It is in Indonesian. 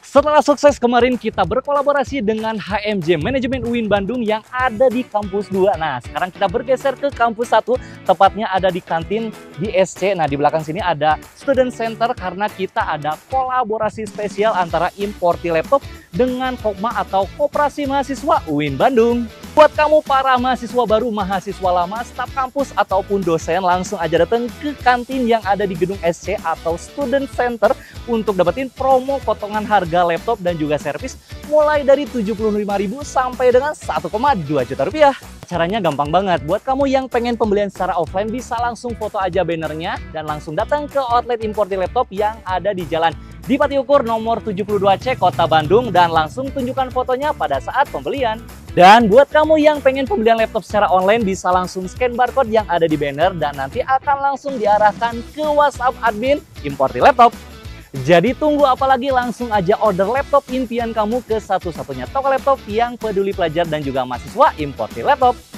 Setelah sukses kemarin kita berkolaborasi dengan HMJ Manajemen UIN Bandung yang ada di kampus 2. Nah, sekarang kita bergeser ke kampus 1, tepatnya ada di kantin di SC. Nah, di belakang sini ada Student Center karena kita ada kolaborasi spesial antara Importi Laptop dengan Kokma atau Koperasi Mahasiswa UIN Bandung. Buat kamu para mahasiswa baru, mahasiswa lama, staf kampus ataupun dosen langsung aja datang ke kantin yang ada di gedung SC atau Student Center untuk dapetin promo potongan harga laptop dan juga servis mulai dari 75.000 sampai dengan 1,2 juta rupiah. Caranya gampang banget. Buat kamu yang pengen pembelian secara offline bisa langsung foto aja bannernya dan langsung datang ke outlet importi laptop yang ada di jalan di Pati Ukur nomor 72C Kota Bandung dan langsung tunjukkan fotonya pada saat pembelian. Dan buat kamu yang pengen pembelian laptop secara online bisa langsung scan barcode yang ada di banner dan nanti akan langsung diarahkan ke WhatsApp admin Importi Laptop. Jadi tunggu apa lagi langsung aja order laptop impian kamu ke satu-satunya toko laptop yang peduli pelajar dan juga mahasiswa Importi Laptop.